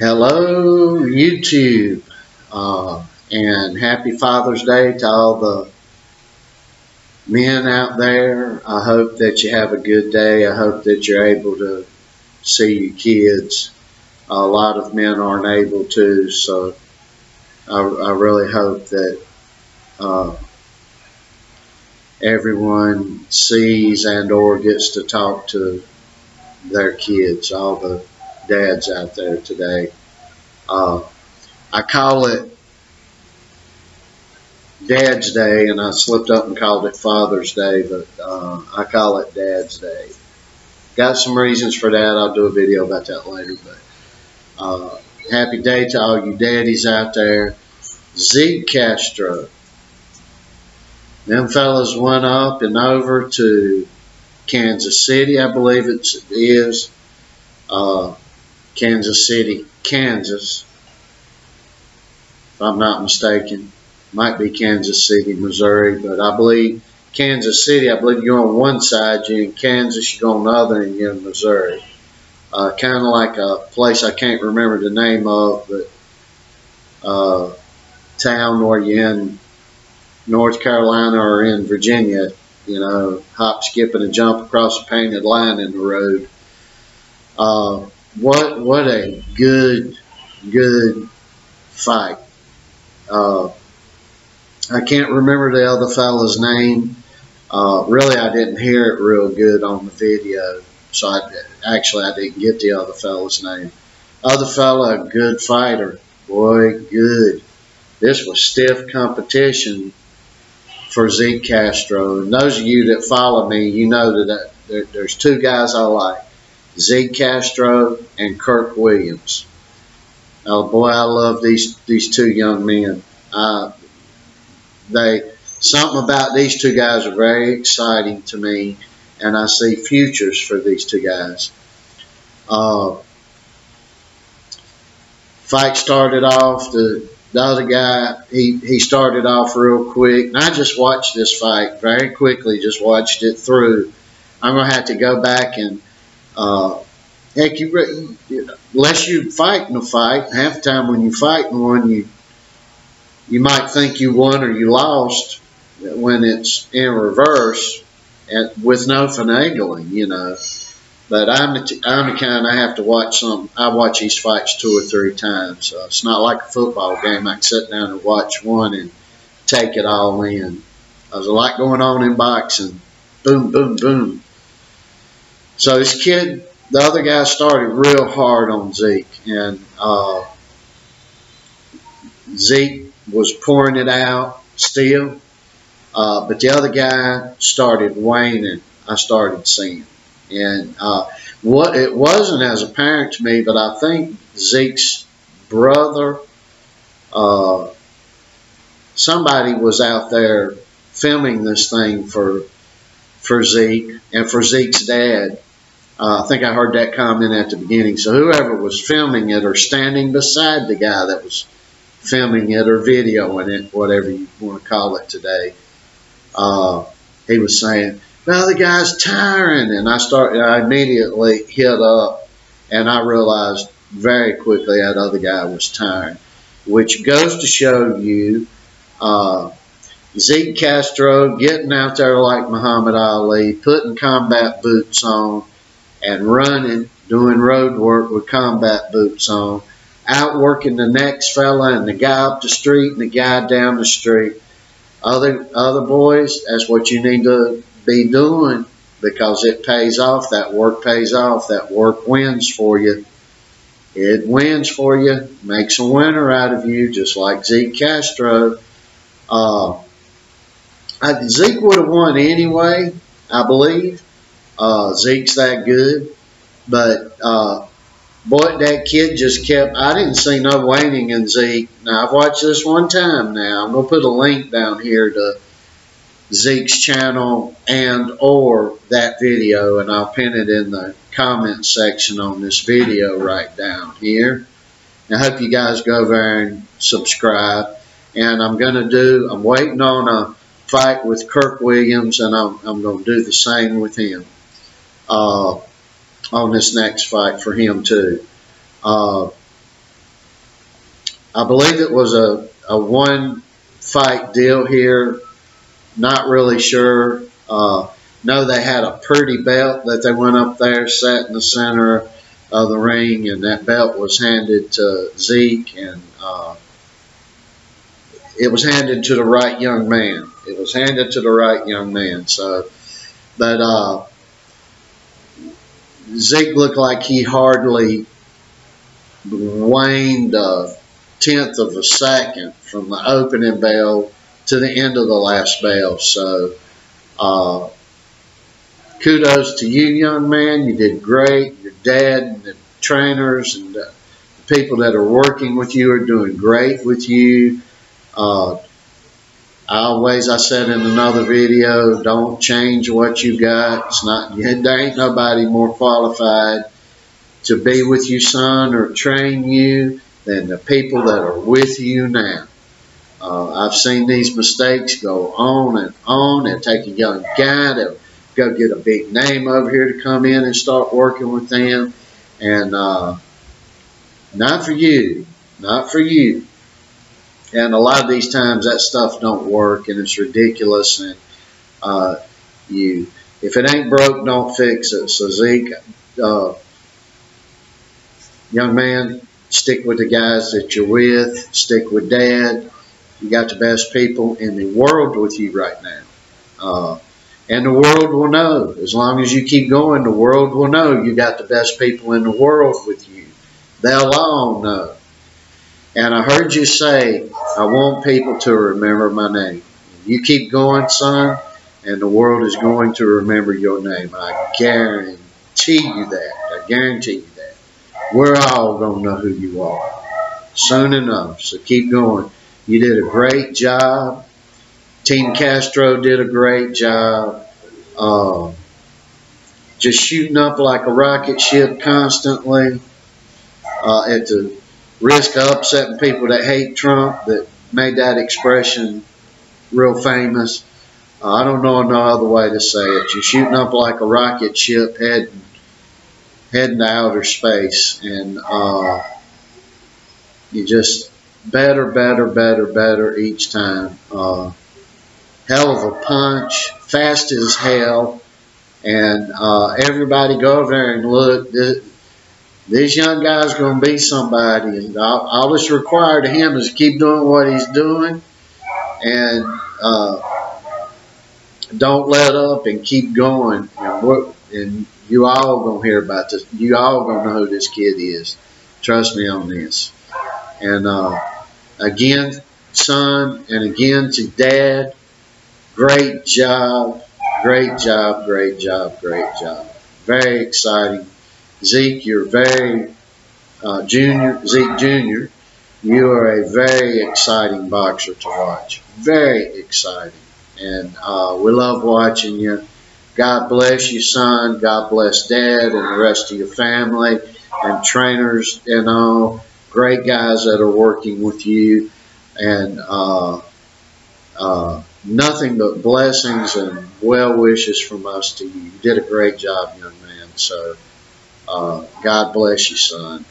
Hello, YouTube, uh, and happy Father's Day to all the men out there. I hope that you have a good day. I hope that you're able to see your kids. A lot of men aren't able to, so I, I really hope that uh, everyone sees and or gets to talk to their kids, all the dads out there today. Uh, I call it Dad's Day, and I slipped up and called it Father's Day, but uh, I call it Dad's Day. Got some reasons for that. I'll do a video about that later, but uh, happy day to all you daddies out there. Zeke Castro. Them fellas went up and over to Kansas City, I believe it is. Uh, Kansas City, Kansas, if I'm not mistaken. Might be Kansas City, Missouri, but I believe Kansas City, I believe you're on one side, you're in Kansas, you go on the other, and you're in Missouri. Uh, kind of like a place I can't remember the name of, but uh, town where you're in North Carolina or in Virginia, you know, hop, skip, and a jump across a painted line in the road. Uh, what what a good good fight. Uh, I can't remember the other fella's name. Uh, really, I didn't hear it real good on the video, so I actually I didn't get the other fella's name. Other fella, good fighter, boy, good. This was stiff competition for Zeke Castro. And those of you that follow me, you know that there, there's two guys I like. Zeke Castro and Kirk Williams. Oh boy, I love these these two young men. Uh, they something about these two guys are very exciting to me, and I see futures for these two guys. Uh, fight started off the the other guy he he started off real quick, and I just watched this fight very quickly. Just watched it through. I'm gonna have to go back and uh, heck, you, unless you fight in a fight, half the time when you fight in one, you you might think you won or you lost when it's in reverse and with no finagling, you know. But I'm the, I'm the kind I have to watch some. I watch these fights two or three times. So it's not like a football game. I can sit down and watch one and take it all in. There's a lot going on in boxing. Boom, boom, boom. So this kid, the other guy started real hard on Zeke, and uh, Zeke was pouring it out still, uh, but the other guy started waning. I started seeing, and uh, what it wasn't as apparent to me, but I think Zeke's brother, uh, somebody was out there filming this thing for for Zeke and for Zeke's dad uh, I think I heard that comment at the beginning. So whoever was filming it or standing beside the guy that was filming it or videoing it, whatever you want to call it today, uh, he was saying, "Well, the guy's tiring," and I started. I immediately hit up, and I realized very quickly that other guy was tiring, which goes to show you. Uh, Zeke Castro getting out there like Muhammad Ali, putting combat boots on, and running, doing road work with combat boots on, outworking the next fella and the guy up the street and the guy down the street. Other other boys, that's what you need to be doing because it pays off. That work pays off. That work wins for you. It wins for you, makes a winner out of you, just like Zeke Castro. Uh, Zeke would have won anyway, I believe. Uh, Zeke's that good. But, uh, boy, that kid just kept, I didn't see no waning in Zeke. Now, I've watched this one time now. I'm to put a link down here to Zeke's channel and or that video, and I'll pin it in the comment section on this video right down here. I hope you guys go there and subscribe. And I'm going to do, I'm waiting on a fight with Kirk Williams, and I'm, I'm going to do the same with him uh, on this next fight for him too. Uh, I believe it was a, a one fight deal here. Not really sure. Uh, know they had a pretty belt that they went up there, sat in the center of the ring, and that belt was handed to Zeke, and uh, it was handed to the right young man. It was handed to the right young man. So, but uh, Zeke looked like he hardly waned a tenth of a second from the opening bell to the end of the last bell. So, uh, kudos to you, young man. You did great. Your dad and the trainers and the people that are working with you are doing great with you. Uh, always, I said in another video, don't change what you got. It's not, there ain't nobody more qualified to be with you, son, or train you than the people that are with you now. Uh, I've seen these mistakes go on and on. and take a young guy to go get a big name over here to come in and start working with them. And uh, not for you, not for you. And a lot of these times that stuff don't work and it's ridiculous. And uh, you, if it ain't broke, don't fix it. So Zeke, uh, young man, stick with the guys that you're with. Stick with Dad. You got the best people in the world with you right now. Uh, and the world will know. As long as you keep going, the world will know you got the best people in the world with you. They'll all know. And I heard you say, I want people to remember my name. You keep going, son, and the world is going to remember your name. I guarantee you that. I guarantee you that. We're all going to know who you are soon enough. So keep going. You did a great job. Team Castro did a great job. Uh, just shooting up like a rocket ship constantly uh, at the risk of upsetting people that hate Trump that made that expression real famous. Uh, I don't know no other way to say it. You're shooting up like a rocket ship heading heading to outer space, and uh, you just better, better, better, better each time. Uh, hell of a punch, fast as hell, and uh, everybody go over there and look this young guy's going to be somebody. And all, all that's required of him is keep doing what he's doing and uh, don't let up and keep going. And, and you all going to hear about this. You all going to know who this kid is. Trust me on this. And uh, again, son, and again to dad, great job, great job, great job, great job. Very exciting Zeke, you're very uh, junior, Zeke Jr., you are a very exciting boxer to watch. Very exciting. And uh, we love watching you. God bless you, son. God bless dad and the rest of your family and trainers and all. Great guys that are working with you. And uh, uh, nothing but blessings and well wishes from us to you. You did a great job, young man. So. Uh, God bless you, son.